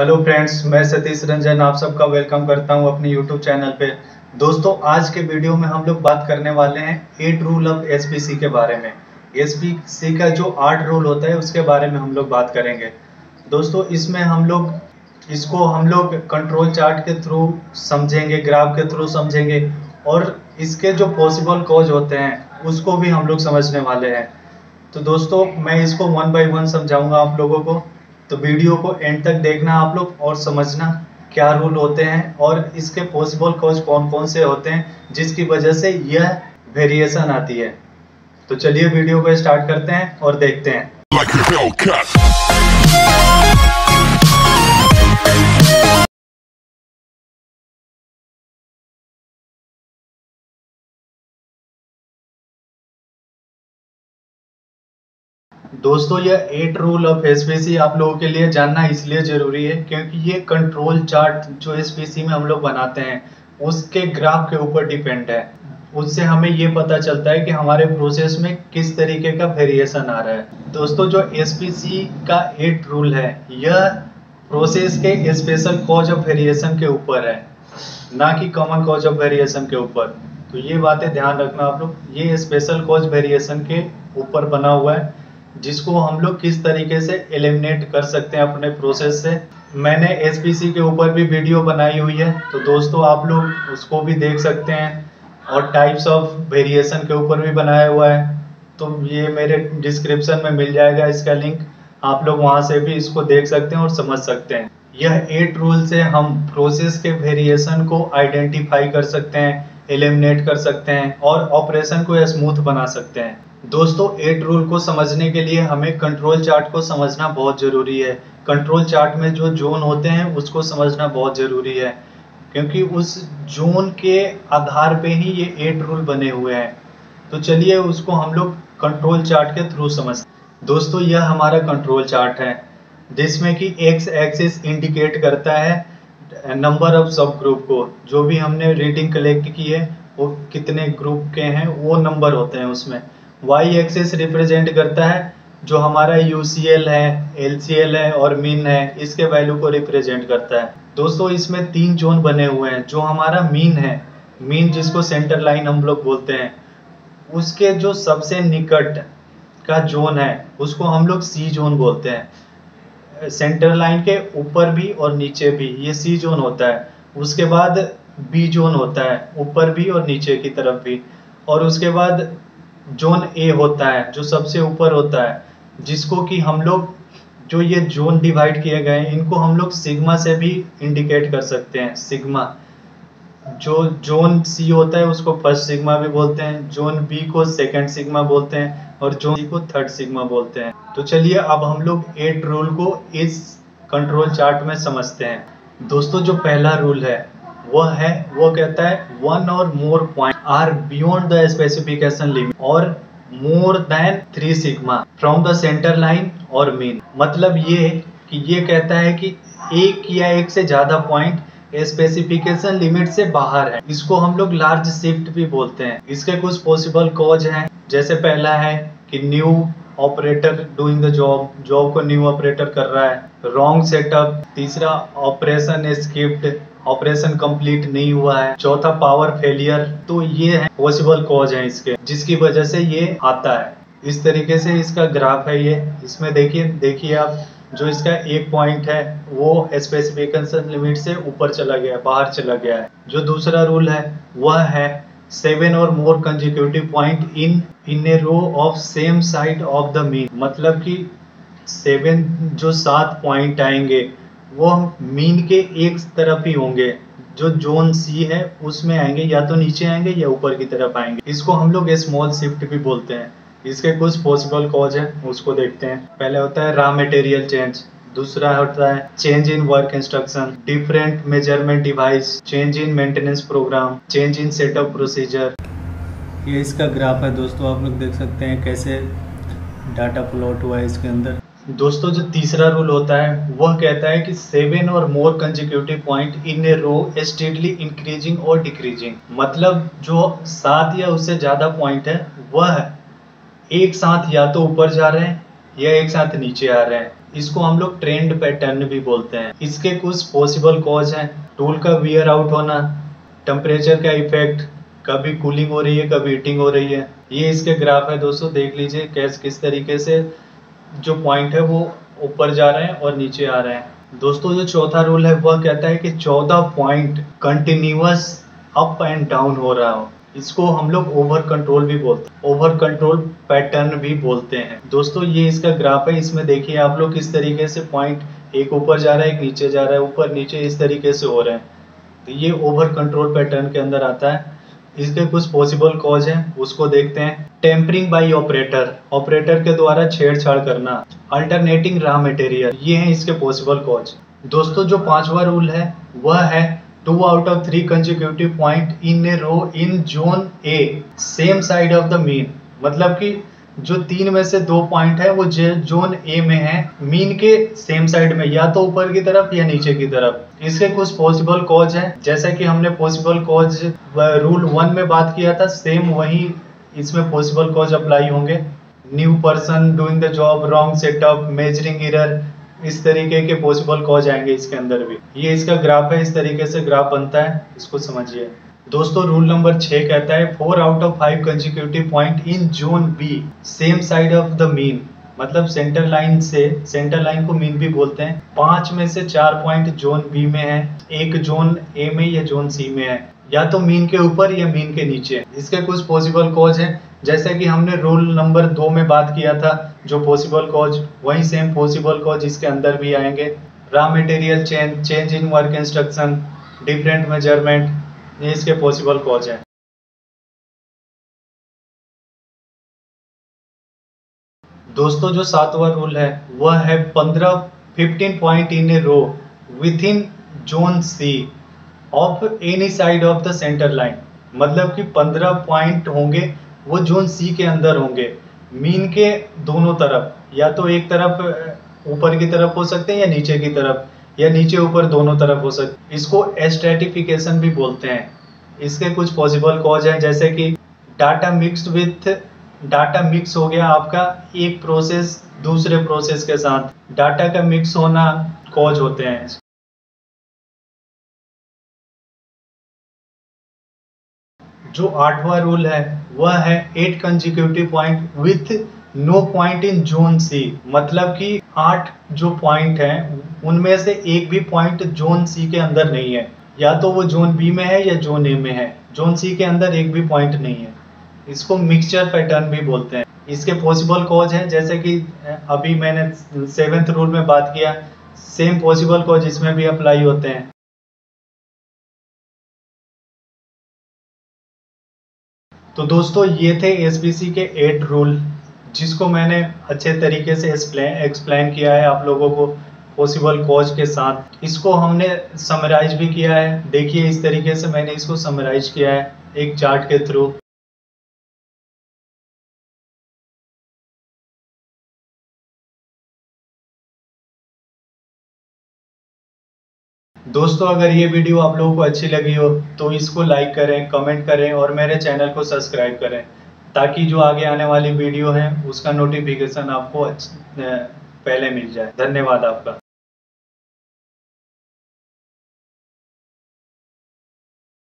Hello friends मैं सतीश रंजन आप सबका वेलकम करता हूँ अपने यूट्यूब चैनल पे। दोस्तों, आज के वीडियो में हम लोग बात करने वाले हैं एट रूल ऑफ़ एसपीसी के बारे में। एसपीसी का जो आठ रूल होता है, उसके बारे में हम लोग बात करेंगे। दोस्तों, इसमें हम लोग, इसको हम लोग कंट्रोल चार्ट के थ्रू समझेंगे ग्राफ के थ्रू समझेंगे और इसके जो पॉसिबल कॉज होते हैं, उसको भी हम लोग समझने वाले हैं। तो दोस्तों, मैं इसको वन बाय वन समझाऊँगा आप लोगों को। तो वीडियो को एंड तक देखना आप लोग और समझना क्या रूल होते हैं और इसके पॉसिबल कॉज कौन कौन से होते हैं, जिसकी वजह से यह वेरिएशन आती है। तो चलिए वीडियो को स्टार्ट करते हैं और देखते हैं। Like दोस्तों, यह एट रूल ऑफ़ एसपीसी आप लोगों के लिए जानना इसलिए ज़रूरी है क्योंकि ये कंट्रोल चार्ट जो एसपीसी में हम लोग बनाते हैं, उसके ग्राफ के ऊपर डिपेंड है। उससे हमें ये पता चलता है कि हमारे प्रोसेस में किस तरीके का वेरिएशन आ रहा है। दोस्तों, जो एसपीसी का एट रूल है, यह प्रोसेस के स्पेशल कॉज ऑफ़ वेरिएशन के ऊपर है, ना कि कॉमन कॉज ऑफ़ वेरिएशन के ऊपर। तो ये बातें ध्यान रखना आप लोग, ये स्पेशल कॉज वेरिएशन के ऊपर बना हुआ है। जिसको हम लोग किस तरीके से एलिमिनेट कर सकते हैं अपने प्रोसेस से। मैंने एसपीसी के ऊपर भी वीडियो बनाई हुई है तो दोस्तों आप लोग उसको भी देख सकते हैं और टाइप्स ऑफ़ वेरिएशन के ऊपर भी बनाया हुआ है। तो ये मेरे डिस्क्रिप्शन में मिल जाएगा इसका लिंक आप लोग वहाँ से भी इसको देख सकते हैं और समझ सकते हैं। यह एट रूल से हम प्रोसेस के वेरिएशन को आइडेंटिफाई कर सकते हैं एलिमिनेट कर सकते हैं और ऑपरेशन को स्मूथ बना सकते हैं। दोस्तों एट रूल को समझने के लिए हमें कंट्रोल चार्ट को समझना बहुत ज़रूरी है। कंट्रोल चार्ट में जो जोन होते हैं, उसको समझना बहुत ज़रूरी है। क्योंकि उस जोन के आधार पे ही ये एट रूल बने हुए हैं। तो चलिए उसको हम लोग कंट्रोल चार्ट के थ्रू समझ दोस्तों, यह हमारा कंट्रोल चार्ट है। जिसमें कि एक्स एक्सिस इंडिकेट करता है नंबर ऑफ़ सब ग्रुप को। जो भी हमने रीडिंग कलेक्ट की है, वो कितने ग्रुप के हैं, वो नंबर होते हैं उसमें। वाई एक्सिस रिप्रेजेंट करता है, जो हमारा यू है एल है और मीन है, इसके वैल्यू को रिप्रेजेंट करता है। दोस्तों, इसमें तीन जोन बने हुए हैं, जो हमारा मीन है। मीन जिसको सेंटर लाइन हम लोग बोलते हैं। उसके जो सबसे निकट का जोन है, उसको हम लोग सी जोन बोलते हैं। सेंटर लाइन के ऊपर भी और नीचे भी, ये सी जोन होता है। उसके बाद बी जोन होता है, ऊपर भी और नीचे की तरफ़ भी। और उसके बाद जोन ए होता है, जो सबसे ऊपर होता है, जिसको कि हम लोग जो ये जोन डिवाइड किए गए हैं इनको हम लोग सिग्मा से भी इंडिकेट कर सकते हैं सिग्मा जो जोन सी होता है, उसको फ़र्स्ट सिग्मा भी बोलते हैं, जोन बी को सेकंड सिग्मा बोलते हैं, और जोन सी को थर्ड सिग्मा बोलते हैं। तो चलिए, अब हम लोग एट रूल को इस कंट्रोल चार्ट में समझते हैं। दोस्तों, जो पहला रूल है वह है वो कहता है one or more point are beyond the specification limit or more than three sigma from the centre line or mean मतलब ये कि ये कहता है कि एक या एक से ज़्यादा पॉइंट स्पेसिफिकेशन लिमिट से बाहर है। इसको हम लोग लार्ज शिफ्ट भी बोलते हैं। इसके कुछ पॉसिबल कॉज हैं। जैसे पहला है कि new operator doing the job job को न्यू ऑपरेटर कर रहा है। रॉन्ग सेटअप तीसरा ऑपरेशन स्किप्ड ऑपरेशन कंप्लीट नहीं हुआ है, चौथा पावर फेलियर तो ये है पॉसिबल कॉज है इसके, जिसकी वजह से ये आता है। इस तरीके से इसका ग्राफ है ये, इसमें देखिए देखिए आप, जो इसका एक पॉइंट है, वो स्पेसिफिकेशन लिमिट से ऊपर चला गया बाहर चला गया है। जो दूसरा रूल है, वह है seven or more consecutive point in in a row of same side of the mean मतलब कि सेवन जो सात पॉइंट आएँगे वो मीन के एक तरफ़ ही होंगे। जो जोन सी है, उसमें आएँगे, या तो नीचे आएँगे, या ऊपर की तरफ़ आएँगे। इसको हम लोग स्मॉल शिफ्ट भी बोलते हैं। इसके कुछ पॉसिबल कॉज है, उसको देखते हैं। पहले होता है रॉ मटेरियल चेंज दूसरा होता है change in work instruction different measurement device change in maintenance programme change in setup procedure ये इसका ग्राफ है दोस्तों, आप लोग देख सकते हैं कैसे डाटा प्लॉट हुआ है इसके अंदर। दोस्तों, जो तीसरा रूल होता है, वह कहता है कि seven or more consecutive point in a row steadily increasing or decreasing मतलब जो सात या उससे ज़्यादा पॉइंट है, वह एक साथ या तो ऊपर जा रहे हैं या एक साथ नीचे आ रहे हैं। इसको हम लोग ट्रेंड पैटर्न भी बोलते हैं। इसके कुछ पॉसिबल कॉज हैं। टूल का वियर आउट होना टेम्परेचर का इफ़ेक्ट कभी कूलिंग हो रही है, कभी हीटिंग हो रही है। ये इसके ग्राफ है दोस्तों, देख लीजिए, कैस किस तरीके से जो पॉइंट है वो ऊपर जा रहे हैं और नीचे आ रहे हैं। दोस्तों, जो चौथा रूल है, वह कहता है कि 14 point continuous up and down हो रहा हो। इसको हम लोग ओवर कंट्रोल भी बोलते हैं। ओवर कंट्रोल पैटर्न भी बोलते हैं। दोस्तों, ये इसका ग्राफ है। इसमें देखिए आप लोग किस तरीके से पॉइंट एक ऊपर जा रहा है, एक नीचे जा रहा है, ऊपर नीचे इस तरीके से हो रहे हैं। तो ये ओवर कंट्रोल पैटर्न के अंदर आता है। इसके कुछ पॉसिबल कॉज हैं, उसको देखते हैं। टेम्परिंग बाई ऑपरेटर ऑपरेटर के द्वारा छेड़छाड़ करना अल्टरनेटिंग रॉ मटेरियल ये हैं इसके पॉसिबल कॉज दोस्तों, जो पांचवा रूल है, वह है two out of three consecutive point in a row in zone A same side of the mean मतलब कि जो तीन में से दो पॉइंट है, वो जोन ए में है। मीन के सेम साइड में, या तो ऊपर की तरफ़ या नीचे की तरफ़। इसके कुछ पॉसिबल कॉज है। जैसे कि हमने पॉसिबल कॉज रूल वन में बात किया था सेम वही इसमें पॉसिबल कॉज अप्लाई होंगे। New person doing the job wrong setup measuring error इस तरीके के पॉसिबल कॉज आएँगे इसके अंदर भी। ये इसका ग्राफ है, इस तरीके से ग्राफ बनता है, इसको समझिए। दोस्तों रूल नंबर छह कहता है four out of five consecutive point in zone B same side of the mean मतलब सेंटर लाइन से सेंटर लाइन को मीन भी बोलते हैं। पाँच में से चार पॉइंट जोन बी में है, एक जोन ए में या जोन सी में है। या तो मीन के ऊपर या मीन के नीचे। इसके कुछ पॉसिबल कॉज हैं। जैसे कि हमने रूल नंबर दो में बात किया था, जो पॉसिबल कॉज वही सेम पॉसिबल कॉज इसके अंदर भी आएँगे। Raw material change change in work instruction different measurement ये इसके पॉसिबल कॉज हैं। दोस्तों, जो सातवां रूल है, वह है पंद्रह fifteen point in a row within zone C of any side of the centre line मतलब कि पंद्रह पॉइंट होंगे, वो जोन सी के अंदर होंगे। मीन के दोनों तरफ़, या तो एक तरफ़, ऊपर की तरफ़ हो सकते हैं या नीचे की तरफ़। या नीचे ऊपर दोनों तरफ़ हो सकते इसको एस्ट्रेटिफिकेशन भी बोलते हैं। इसके कुछ पॉसिबल कॉज हैं, जैसे कि data mixed with data mix हो गया आपका एक प्रोसेस दूसरे प्रोसेस के साथ। डाटा का मिक्स होना कॉज होते हैं। जो आठवां रूल है, वह है eight consecutive point with no point in zone C मतलब कि आठ जो पॉइंट हैं, उनमें से एक भी पॉइंट जोन सी के अंदर नहीं है। या तो वो जोन बी में है या जोन ए में है। जोन सी के अंदर एक भी पॉइंट नहीं है। इसको मिक्सचर पैटर्न भी बोलते हैं। इसके पॉसिबल कॉज हैं, जैसे कि अभी मैंने सेवेंथ रूल में बात किया। सेम पॉसिबल कॉज इसमें भी अप्लाई होते हैं। तो दोस्तों, ये थे एसबीसी के एट रूल जिसको मैंने अच्छे तरीके से एक्सप्लेन किया है आप लोगों को पॉसिबल कॉज के साथ। इसको हमने समराइज भी किया है। देखिए इस तरीके से मैंने इसको समराइज किया है एक चार्ट के थ्रू दोस्तों, अगर ये वीडियो आप लोगों को अच्छी लगी हो तो इसको लाइक करें कमेंट करें और मेरे चैनल को सब्सक्राइब करें। ताकि जो आगे आने वाली वीडियो है, उसका नोटिफिकेशन आपको पहले मिल जाए। धन्यवाद आपका।